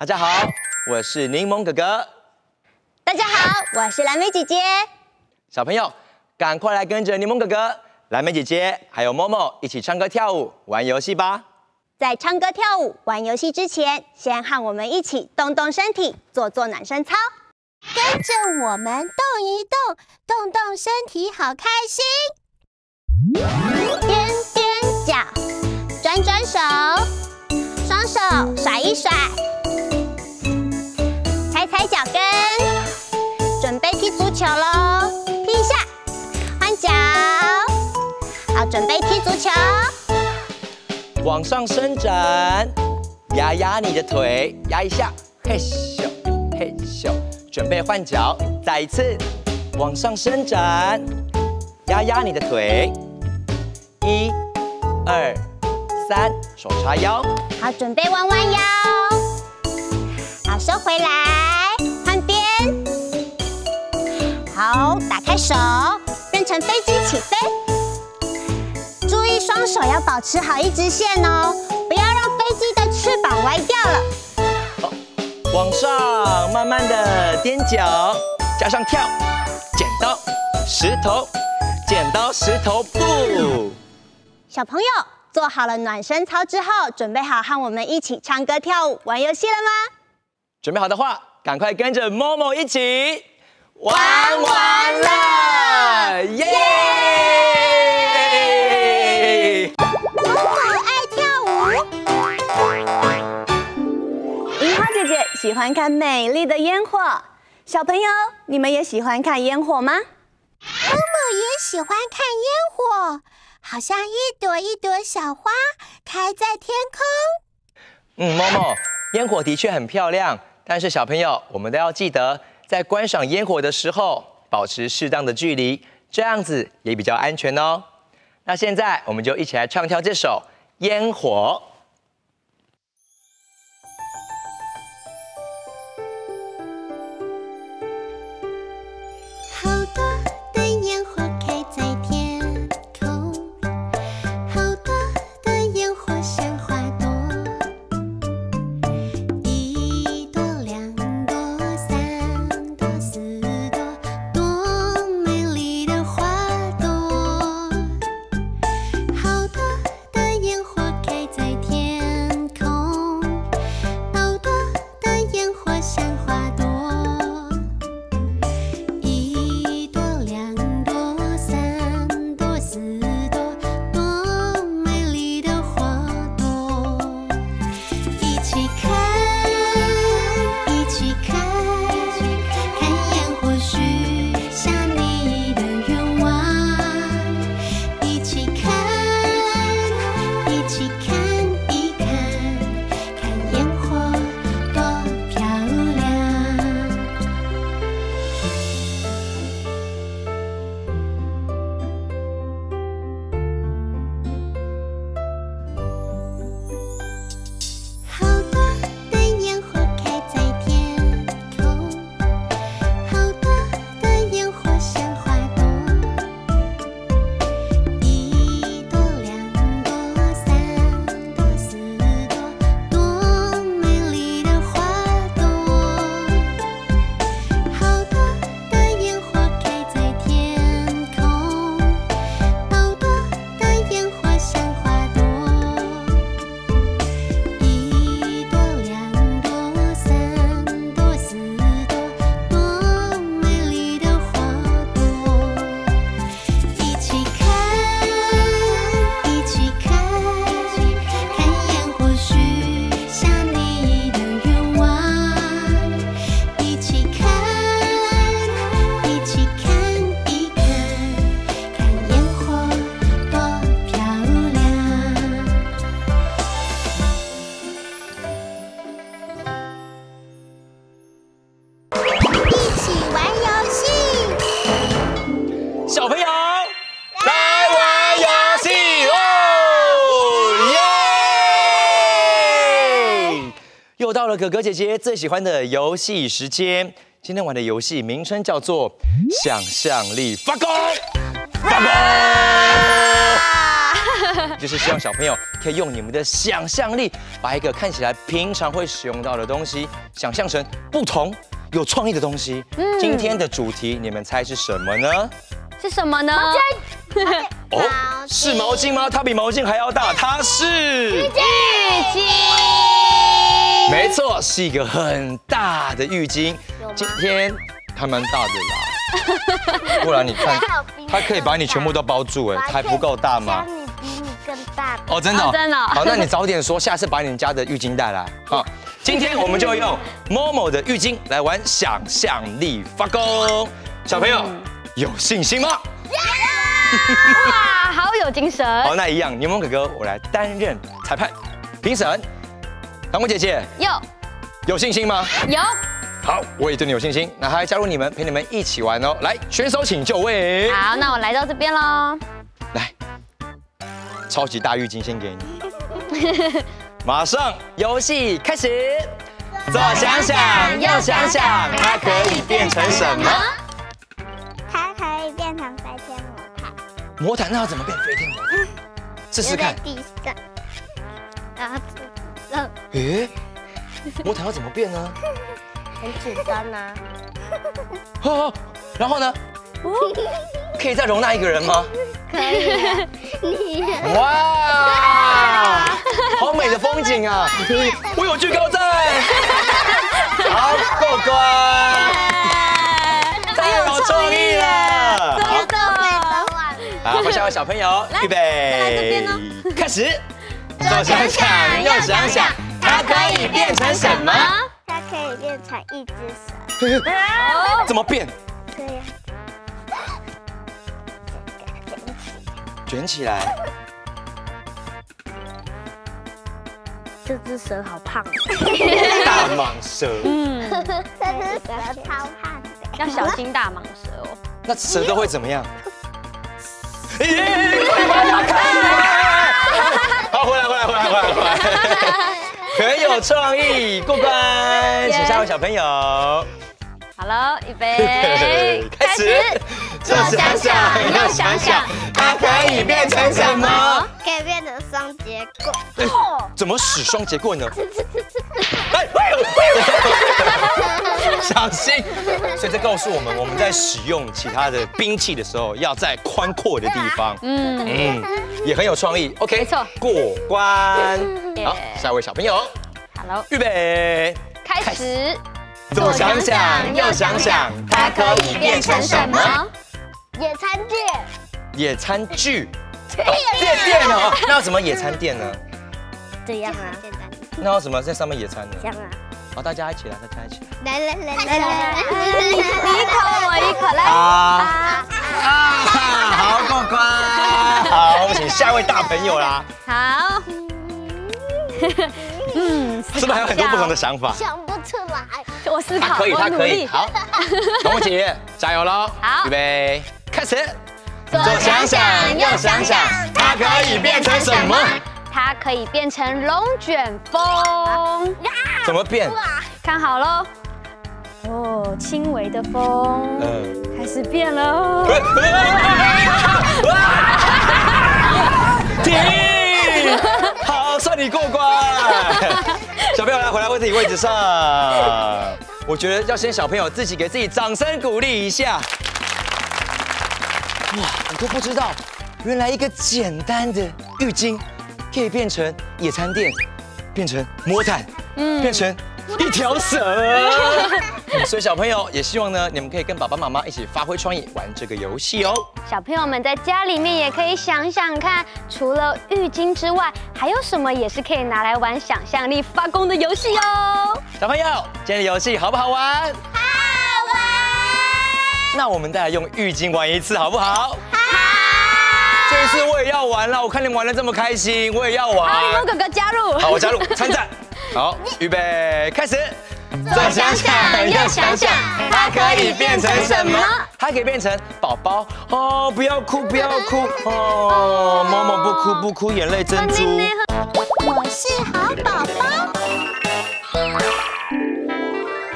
大家好，我是柠檬哥哥。大家好，我是蓝莓姐姐。小朋友，赶快来跟着柠檬哥哥、蓝莓姐姐还有默默一起唱歌、跳舞、玩游戏吧。在唱歌、跳舞、玩游戏之前，先和我们一起动动身体，做做暖身操。跟着我们动一动，动动身体，好开心！踮踮脚，转转手，双手甩一甩，足球喽！踢一下，换脚，好，准备踢足球。往上伸展，压压你的腿，压一下，嘿咻，嘿咻。准备换脚，再一次往上伸展，压压你的腿，一、二、三，手叉腰，好，准备弯弯腰，好收回来，打开手，变成飞机起飞，注意双手要保持好一直线哦，不要让飞机的翅膀歪掉了。好往上，慢慢的踮脚，加上跳，剪刀石头，剪刀石头布。小朋友做好了暖身操之后，准备好和我们一起唱歌、跳舞、玩游戏了吗？准备好的话，赶快跟着 Momo 一起玩完了，耶！我爱跳舞。樱花姐姐喜欢看美丽的烟火，小朋友，你们也喜欢看烟火吗？默默也喜欢看烟火，好像一朵一朵小花开在天空。嗯，默默，烟火的确很漂亮，但是小朋友，我们都要记得，在观赏烟火的时候，保持适当的距离，这样子也比较安全哦。那现在，我们就一起来唱跳这首《烟火》。姐姐最喜欢的游戏时间。今天玩的游戏名称叫做“想象力发功”。发功。就是希望小朋友可以用你们的想象力，把一个看起来平常会使用到的东西，想象成不同有创意的东西。今天的主题，你们猜是什么呢？是什么呢？哦，是毛巾吗？它比毛巾还要大，它是浴巾。没错，是一个很大的浴巾。今天还蛮大的啦，不然你看，它可以把你全部都包住，哎，还不够大吗？你比你更大。哦，真的真的哦好，那你早点说，下次把你们家的浴巾带来。好，今天我们就用 Momo 的浴巾来玩想象力发功。小朋友有信心吗？哇，好有精神。好，那一样，柠檬哥哥我来担任裁判、评审。糖果姐姐有有信心吗？有，好，我也对你有信心。那还加入你们，陪你们一起玩哦。来，选手请就位。好，那我来到这边喽。来，超级大浴巾先给你。马上游戏开始，左想想，右想想，它可以变成什么？它可以变成飞天魔毯，魔毯那要怎么变飞天魔毯？试试看。在地上，然后让诶，魔毯要怎么变呢？很简单呐。哦，然后呢？可以再容纳一个人吗？可以啊，你哇，好美的风景啊！我有惧高症。好，过关，太有创意了。好，都没得玩。好，换下位小朋友，预备，开始。左想想，右想想，它可以变成什么？它可以变成一只蛇，怎么变？卷起来。这只蛇好胖，大蟒蛇。嗯，这只蛇超胖的。要小心大蟒蛇哦。那蛇都会怎么样？咦快把它开好，回来，回来，回来，回来，回来。很有创意，过关，请下位小朋友。好了，预备，开始。左想想，右想想，它可以变成什么？可以变成双节棍，怎么使双节棍呢？哎哎呦哎呦小心！所以这告诉我们，我们在使用其他的兵器的时候，要在宽阔的地方。嗯，嗯，也很有创意。OK，没错过关。好，下一位小朋友，好了，预备，开始。左想想，右想想，它可以变成什么？野餐垫，野餐具。垫垫哦，那要怎么野餐垫呢？这样啊，那要什么在上面野餐呢？这样啊，大家一起来，大家一起来。来来来来来你一口我一口，来啊啊！好，过关。好，我们请下一位大朋友啦。好。嗯，是不是还有很多不同的想法？想不出来，我思考，可以，他可以。好，童文姐加油喽！好预备，开始。左想想，右想想，它可以变成什么？它可以变成龙卷风。怎么变？看好喽。哦，轻微的风嗯。开始变了哦。停！好，算你过关。小朋友来，回来回自己位置上。我觉得要先小朋友自己给自己掌声鼓励一下。哇，我都不知道，原来一个简单的浴巾可以变成野餐垫，变成魔毯，嗯变成一条蛇。嗯所以小朋友也希望呢，你们可以跟爸爸妈妈一起发挥创意，玩这个游戏哦。小朋友们在家里面也可以想想看，除了浴巾之外，还有什么也是可以拿来玩想象力发功的游戏哦。小朋友，今天的游戏好不好玩？好玩，那我们再来用浴巾玩一次，好不好？好，这一次我也要玩了，我看你们玩的这么开心，我也要玩。好，柠檬哥哥加入。好，我加入参战。好，预备，开始。左想想，右想想，它可以变成什么？它可以变成宝宝哦，不要哭，不要哭哦，某某不哭不哭，眼泪珍珠。我是好宝宝。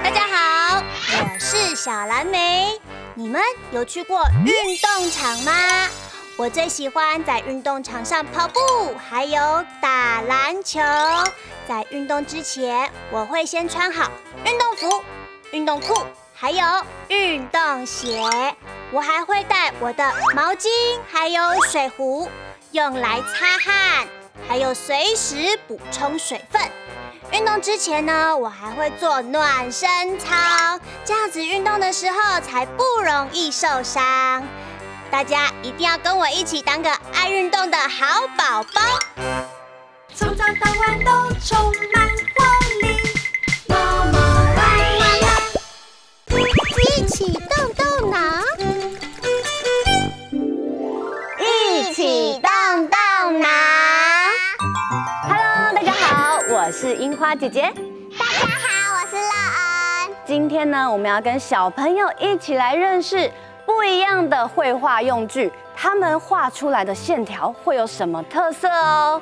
大家好，我是小蓝莓。你们有去过运动场吗？我最喜欢在运动场上跑步，还有打篮球。在运动之前，我会先穿好运动服、运动裤，还有运动鞋。我还会带我的毛巾，还有水壶，用来擦汗，还有随时补充水分。运动之前呢，我还会做暖身操，这样子运动的时候才不容易受伤。大家一定要跟我一起当个爱运动的好宝宝。从早到晚都充满活力，么么哇哇哇！一起动动脑，一起动动脑。Hello，大家好，我是樱花姐姐。大家好，我是乐恩。今天呢，我们要跟小朋友一起来认识不一样的绘画用具，他们画出来的线条会有什么特色哦？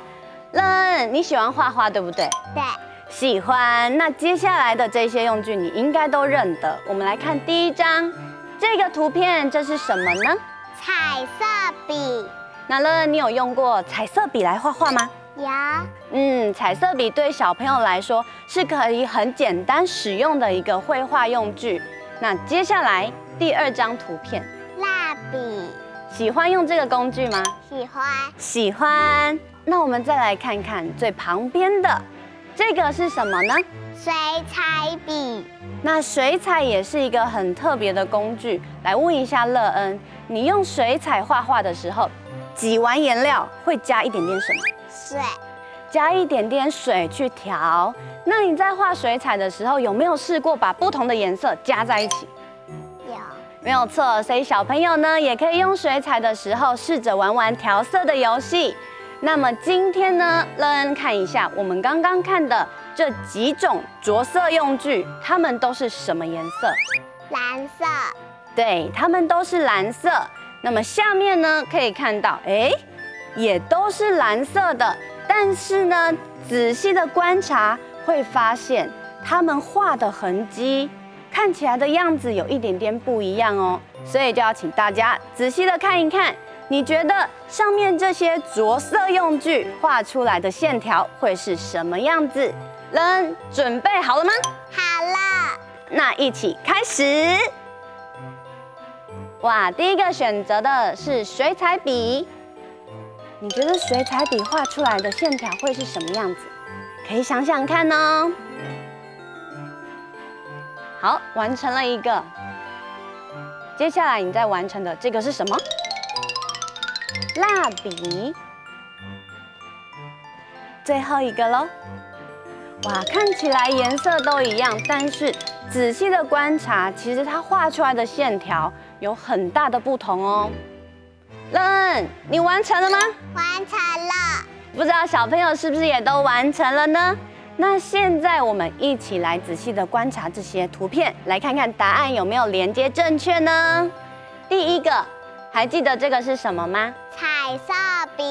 乐恩，你喜欢画画对不对？对，喜欢。那接下来的这些用具你应该都认得。我们来看第一张，这个图片这是什么呢？彩色笔那乐恩，你有用过彩色笔来画画吗？有嗯，彩色笔对小朋友来说是可以很简单使用的一个绘画用具。那接下来第二张图片，蜡笔，喜欢用这个工具吗？喜欢喜欢。那我们再来看看最旁边的这个是什么呢？水彩笔，那水彩也是一个很特别的工具。来问一下乐恩，你用水彩画画的时候，挤完颜料会加一点点什么？水加一点点水去调。那你在画水彩的时候，有没有试过把不同的颜色加在一起？有没有错，所以小朋友呢，也可以用水彩的时候试着玩玩调色的游戏。那么今天呢，乐恩看一下我们刚刚看的这几种着色用具，它们都是什么颜色？蓝色，对，它们都是蓝色。那么下面呢，可以看到，哎，也都是蓝色的。但是呢，仔细的观察会发现，他们画的痕迹看起来的样子有一点点不一样哦。所以就要请大家仔细的看一看，你觉得上面这些着色用具画出来的线条会是什么样子？人准备好了吗？好了，那一起开始。哇，第一个选择的是水彩笔。你觉得水彩笔画出来的线条会是什么样子？可以想想看哦。好，完成了一个。接下来你再完成的这个是什么？蜡笔。最后一个喽。哇，看起来颜色都一样，但是仔细的观察，其实它画出来的线条有很大的不同哦。乐恩，你完成了吗？完成了。不知道小朋友是不是也都完成了呢？那现在我们一起来仔细的观察这些图片，来看看答案有没有连接正确呢？第一个，还记得这个是什么吗？彩色笔，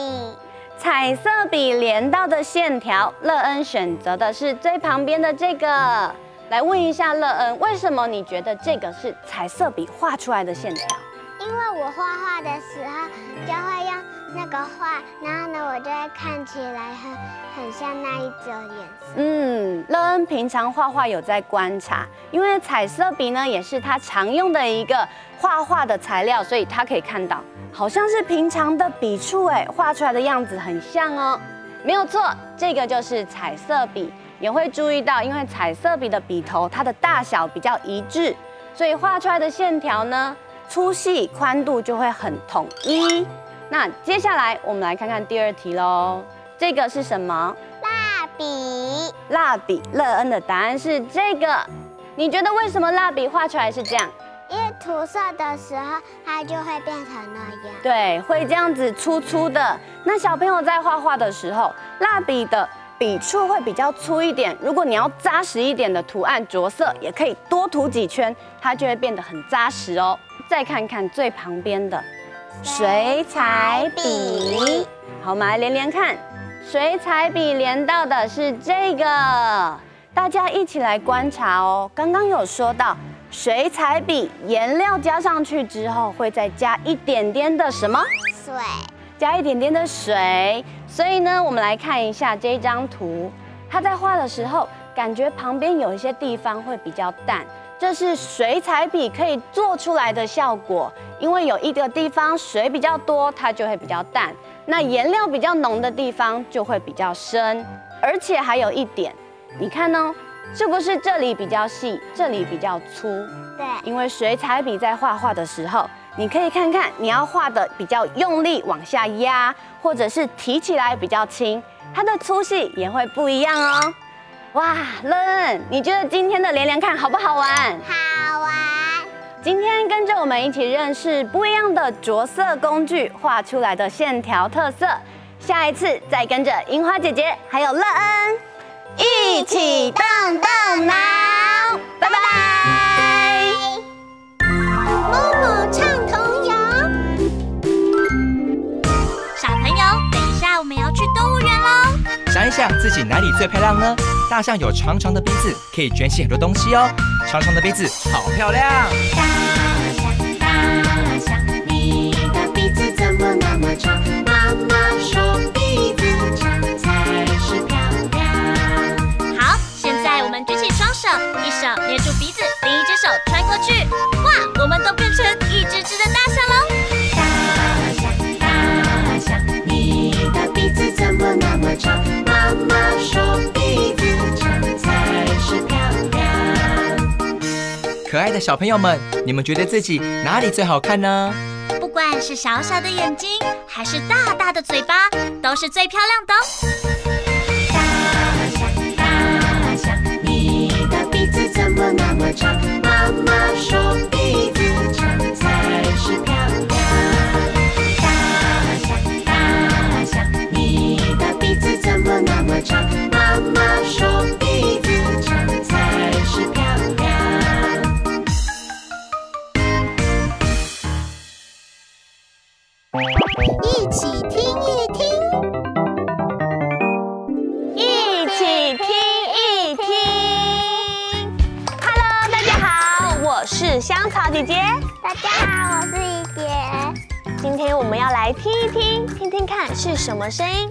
彩色笔连到的线条，乐恩选择的是最旁边的这个。来问一下乐恩，为什么你觉得这个是彩色笔画出来的线条？因为我画画的时候就会用那个画，然后呢，我就会看起来很很像那一种颜色。嗯，乐恩平常画画有在观察，因为彩色笔呢也是他常用的一个画画的材料，所以他可以看到好像是平常的笔触，哎，画出来的样子很像哦。没有错，这个就是彩色笔。也会注意到，因为彩色笔的笔头它的大小比较一致，所以画出来的线条呢，粗细、宽度就会很统一。那接下来我们来看看第二题喽，这个是什么？蜡笔，蜡笔。乐恩的答案是这个。你觉得为什么蜡笔画出来是这样？因为涂色的时候它就会变成那样。对，会这样子粗粗的。那小朋友在画画的时候，蜡笔的笔触会比较粗一点。如果你要扎实一点的图案着色，也可以多涂几圈，它就会变得很扎实哦。再看看最旁边的水彩笔，好，我们来连连看，水彩笔连到的是这个，大家一起来观察哦。刚刚有说到水彩笔颜料加上去之后，会再加一点点的什么？水，加一点点的水。所以呢，我们来看一下这张图，它在画的时候，感觉旁边有一些地方会比较淡，这是水彩笔可以做出来的效果。因为有一个地方水比较多，它就会比较淡；那颜料比较浓的地方就会比较深。而且还有一点，你看呢？是不是这里比较细，这里比较粗？对，因为水彩笔在画画的时候，你可以看看你要画的比较用力往下压，或者是提起来比较轻，它的粗细也会不一样哦。哇，乐恩，你觉得今天的连连看好不好玩？好玩。今天跟着我们一起认识不一样的着色工具画出来的线条特色，下一次再跟着樱花姐姐还有乐恩一起动动脑，拜拜。想一想自己哪里最漂亮呢？大象有长长的鼻子，可以卷起很多东西哦。长长的鼻子好漂亮。大象，大象，你的鼻子怎么那么长？妈妈说鼻子长才是漂亮。好，现在我们举起双手，一手捏住鼻子，另一只手穿过去。哇，我们都变成一只只的大象喽！么那么长？妈妈说鼻子长才是漂亮。可爱的小朋友们，你们觉得自己哪里最好看呢？不管是小小的眼睛，还是大大的嘴巴，都是最漂亮的哦。大象，大象，你的鼻子怎么那么长？妈妈说么那么长？妈妈说鼻子长才是漂亮。一起听一听。一起听一听。Hello，大家好，我是香草姐姐。大家好，我是怡姐。今天我们要来听一听，听听看是什么声音。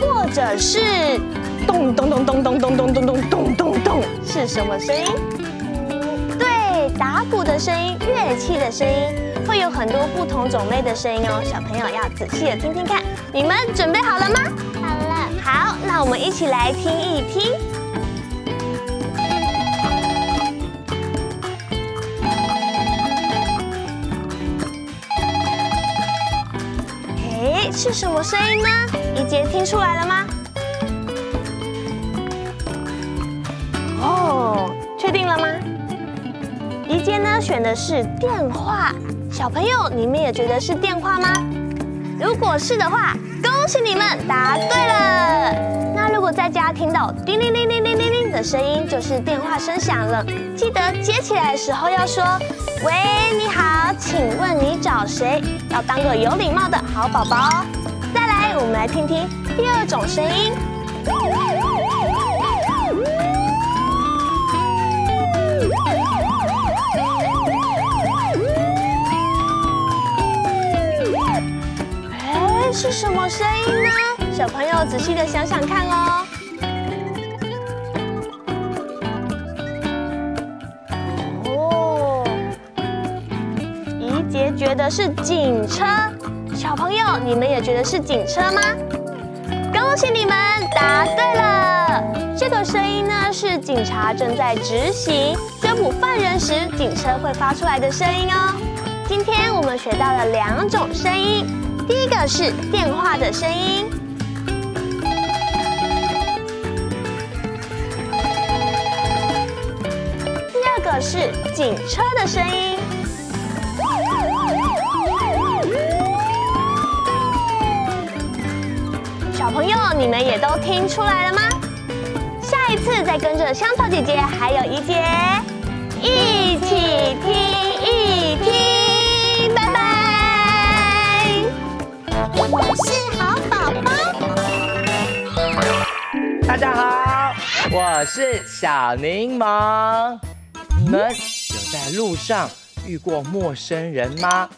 或者是咚咚咚咚咚咚咚咚咚咚咚咚，是什么声音？对，打鼓的声音，乐器的声音，会有很多不同种类的声音哦。小朋友要仔细的听听看，你们准备好了吗？好了，好，那我们一起来听一听。诶，是什么声音呢？一杰听出来了吗？哦，确定了吗？一杰呢选的是电话，小朋友你们也觉得是电话吗？如果是的话，恭喜你们答对了。那如果在家听到叮铃铃铃铃铃铃的声音，就是电话声响了。记得接起来的时候要说：“喂，你好，请问你找谁？”要当个有礼貌的好宝宝哦。我们来听听第二种声音。哎，是什么声音呢？小朋友仔细的想想看哦。哦，怡杰觉得是警车，小朋友你们也觉得是警车吗？恭喜你们答对了！这个声音呢是警察正在执行追捕犯人时，警车会发出来的声音哦。今天我们学到了两种声音，第一个是电话的声音，第二个是警车的声音。你们也都听出来了吗？下一次再跟着香草姐姐还有怡姐一起听一听，拜拜。我是好宝宝。大家好，我是小柠檬。你们有在路上遇过陌生人吗？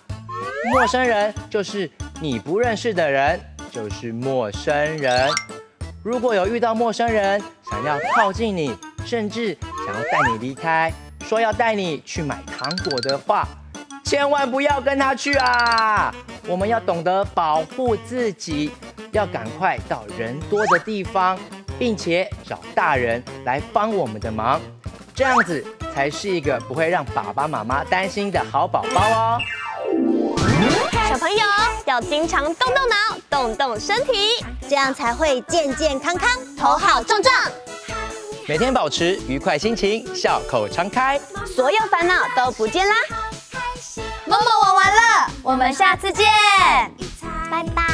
陌生人就是你不认识的人，就是陌生人。如果有遇到陌生人想要靠近你，甚至想要带你离开，说要带你去买糖果的话，千万不要跟他去啊！我们要懂得保护自己，要赶快到人多的地方，并且找大人来帮我们的忙，这样子才是一个不会让爸爸妈妈担心的好宝宝哦。小朋友要经常动动脑，动动身体，这样才会健健康康，头好壮壮。每天保持愉快心情，笑口常开。所有烦恼都不见啦。默默我完了，我们下次见。拜拜。